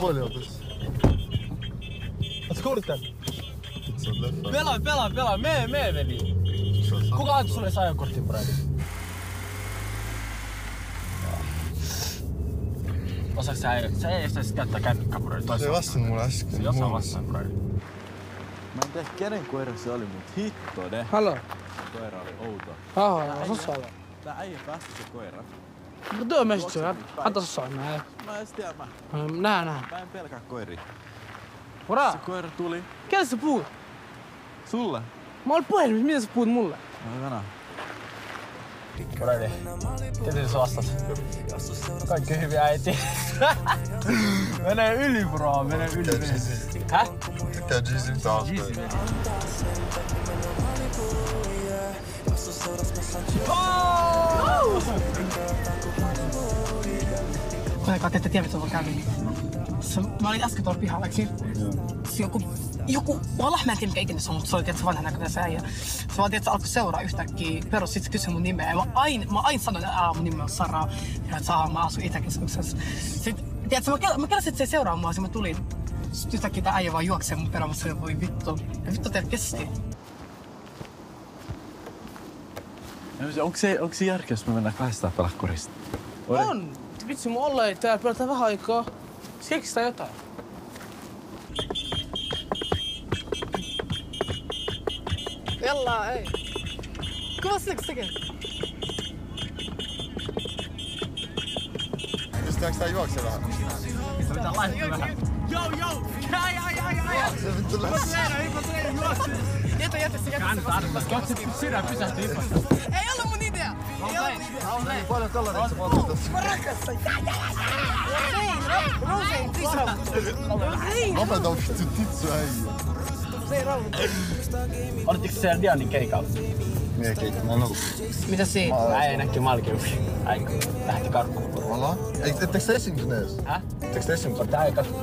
paljon tässä. Ootko kuullut tän? Se on. Pelaa, pelaa, pelaa. Mee, mee veli. Se on Kuka antoi sulle ajokortin, Brady? Osaatko sä, sä ei edes käyttää kännykkää, Brady. Se ei vastannut mulle äsken. Se jossain Mulla- vastaan, Brady. Mä en tiedä kenen koira se oli, mut hitto ne. Hallå? Koira oli outo. Jaha, vad sa du? Tää äijä päästi se koira. Då är mest så. Anta så nej. Mä en tiedä, mä, Nej, nej. mä en pelkää koiria. Vadå? Se koira tuli. Kelle sä puhut? Sulle? Mä oon puhelimessa, mitä sä puhut mulle? No hyvänä. Brady. Ketä sä vastat? Kaikki hyviä äiti. menee yli, bro. Menee yli. Tykkää menee Jeezy. yli. Häh? Tykkää Jeezyn taas. Jeezy, veli. Kuitenkaan te ette tiedä, mitä kävi. Mä olin äsken tuolla pihalla, eikö joku, joku, wallah mä en tiedä mikä ikinä se on, mutta se oli tietysti vanhan näköinen se äijä. Se vaan tietysti alkoi seuraa yhtäkkiä, perus sit kysyi mun nimeä. Ja mä aina, mä aina sanoin, että mun nimi on Sara. Ja että saa, mä asun Itäkeskuksessa. Sitten, tiedätkö, mä, kel- mä kelasin, että se seuraa mua, sitten mä tulin. Sitten yhtäkkiä tää äijä vaan juoksee mun perään, mä sanoin, voi vittu. Ja vittu teet kesti. Onko se, onko se järkeä, jos me mennään kahdestaan pelaa korista? On! Vitsi, mun olla ei täällä pelataan vähän aikaa. Keksitään jotain. Jalla, ei. Kuva siksi tekee. Pystytäänkö tää juokse vähän? Pitää laittaa vähän. Se vittu läs. Jätä, jätä se, jätä se. Sydän pysähtyy يا حوزين ولا كلر Oletko siellä Dianin keikalla? Minä keikin, en ollut. Mitä siinä? Mä en näkki Malkiuksi. Äikö? Lähti karkuun. Ollaan? Etteikö te esiintyneet? Häh? Etteikö te esiintyneet? Tää ei kasvu.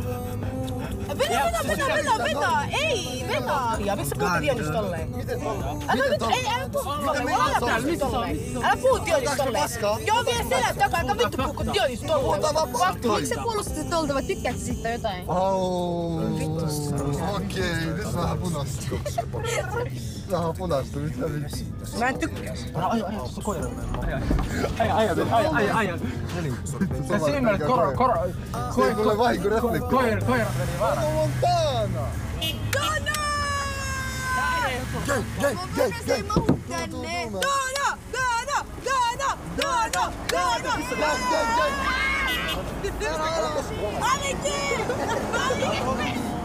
Vedä, vedä, vedä, vedä, vedä. Ei, vedä. Ja miksi sä puhut Dionista tolleen? Miten tolla? Älä Miten nyt, tolla? ei, älä puhu tolleen. minä Älä tolla? puhu tolleen. Älä puhu Dionista tolleen. paskaa? Joo, vie selät takaa, älä vittu puhu Dionista tolleen. Puhutaan vaan faktoja. Miksi sä puolustat tuolta vai tykkäätkö siitä jotain? Oh, okei, nyt vähän na Japona, to mi tam jest. Na ty... Aja, aja, spokojnie. Aja, aja, aja, aja, aja. Zasimy, kora, kora. Kora, kora, kora, kora, kora, kora, kora, Montana! Dona! Gej, gej, gej, gej! Dona! Dona! Dona! Dona! Dona! Dona! Aliki! Aliki!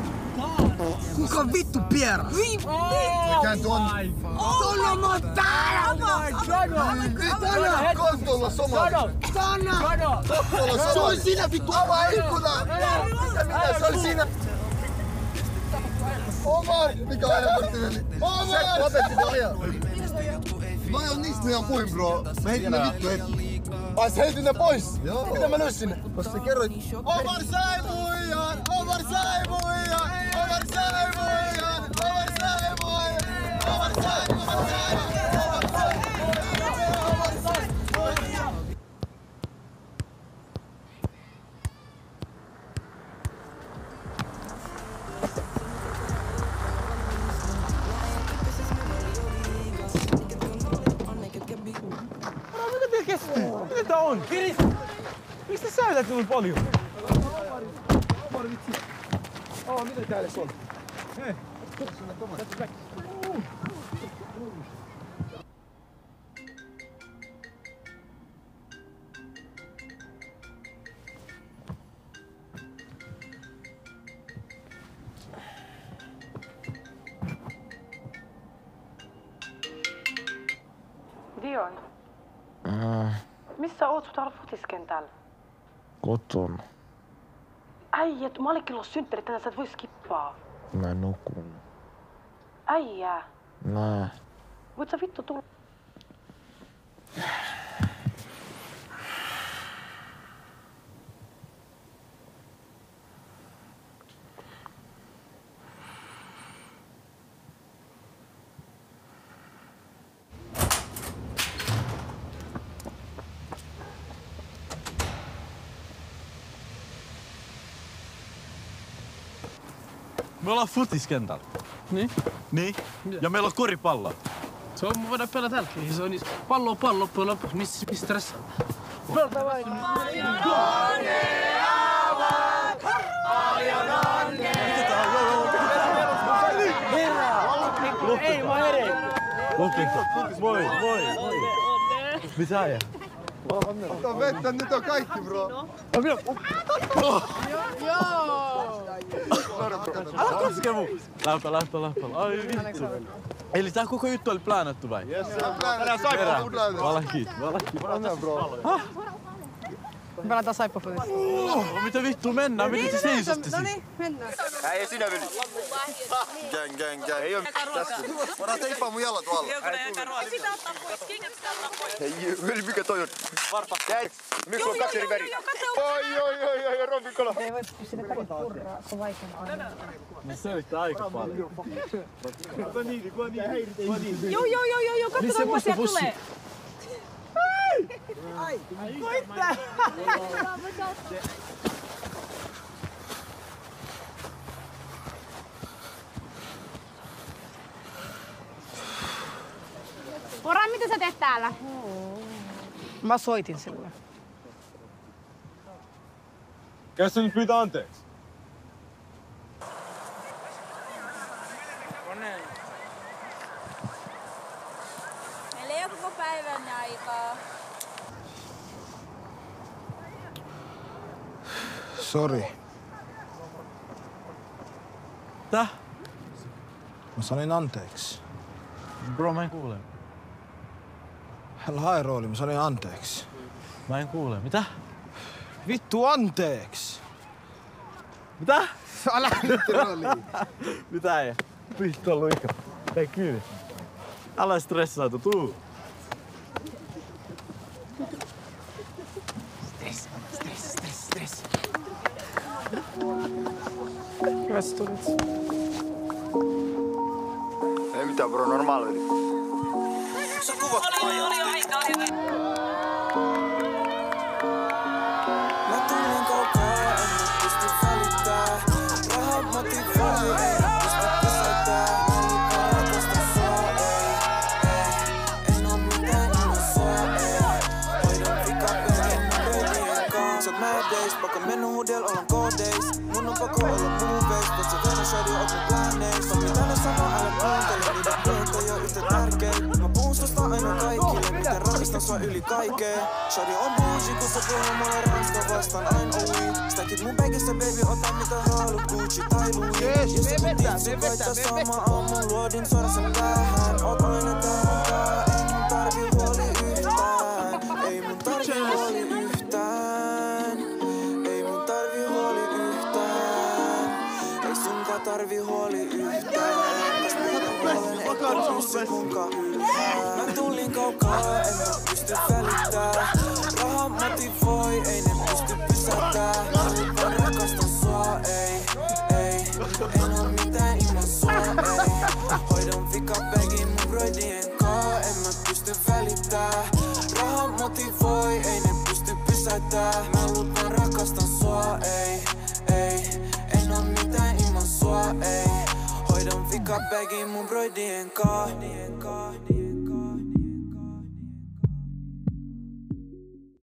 Kuka vittu Piera? Käänty on. Tollo Montana! Tänään kontolla somali. Dana! Kontolla Se somali. oli siinä vittu! Avaa ikkuna! Mitä minä? Se oli siinä. Omar! Mikä ajankortti veli? Omar! Se lopetti se ajan. Mä ajan niistä ihan puhin bro. Mä heitin ne vittu heti. Ai sä heitin ne pois? Joo. Miten mä löysin sinne? Koska sä kerroit. Omar sai muijan! Omar sai muijan! Mitä te kestää? Mitä tää on? Kiris! Miksi sä säytät niin paljon? Oh, mitä täällä on? Hei! Dion. Missä oot? Sut haluat futiskentällä. Kotona. Äijä, Malikilla on synttärit, tänään sä et voi skippaa. Mä nukun. Äijää. Nää. Voit sä vittu tulla? Me ollaan futiskentällä. Niin? Niin? Ja meillä on koripallo. Se on, me voidaan pelata tälläkin. Se on niin, pallo on pallo loppujen lopuksi. Missä, missä stressaa? Pelata vain. Ei, mä hereen. Voi, voi, voi. Mitä ajaa? Ota vettä, nyt on kaikki bro. Älä koske muu. Lämpö, lämpö, lämpö. Ai vittu. Eli tää koko juttu oli plänattu vai? Yes, se on plänä. Saipa on plänä. Valakit, valakit. Anna bro. Pelataan saippafutista. Oh, mitä vittu mennään? Miten te seisotte No siinä? niin, mennään. Ei sinä veli. Gang, gang, gang. Ei oo tästä. Voidaan teipaa mun jalat alla. Sitä ottaa pois. Kengät sitä ottaa pois. Ei, veli, mikä toi on? Varpa. Jäi. Mikko on kaksi eri väriä. Oi, oi, oi, oi, Robin Kola. Ei voi sitä kadit purraa, se on vaikea aina. No selittää aika paljon. Joo, joo, joo, joo, joo. Katsotaan, mua sieltä tulee. Pora, mitä sä teet täällä? Mä soitin sille. Kes sä nyt pyytää anteeksi? Meillä ei ole koko päivän aikaa. Sori, Tää? mä sanoin anteeksi. Bro, mä en kuule. Älä hae rooli, mä sanoin anteeksi. Mä en kuule. Mitä? Vittu anteeksi! Mitä? Älä nyt rooli. Mitä ei? Vittu on luikka. Ei kyllä. Älä stressautu, tuu. Hyvä, sä tulit. Ei mitään bro, normaali veli. Mä cold days. Mun on pakko olla moveis, voit sä tehdä shawty, oot mun planeis. Mä mitä ne sanoo, älä kuuntele, niiden puheet ei oo yhtä tärkein. Mä puhun susta aina kaikille, miten rakastan sua yli kaikkeen. Shawty on bougie, kun sä puhuu mulle ranska vastaan aina oui. Stackit mun bagissä, baby, ota mitä haluat, Gucci tai Louis. Yes, Jos sä kun tiedät, kaikta sama aamun luodin suora sen päähän. Oot aina tää se ylhää. Mä tulin kaukaa, en mä pysty välittää. Raha motivoi, ei ne pysty pysäyttää. Mä rakastan sua, ei, ei. En oo mitään ilman sua, ei. Hoidon vika bagin mun broidien kaa, en mä pysty välittää. Raha motivoi, ei ne pysty pysäyttää. Mä lupaan ilman sua, ei. Hoidon vika bagin mun broidien kaa.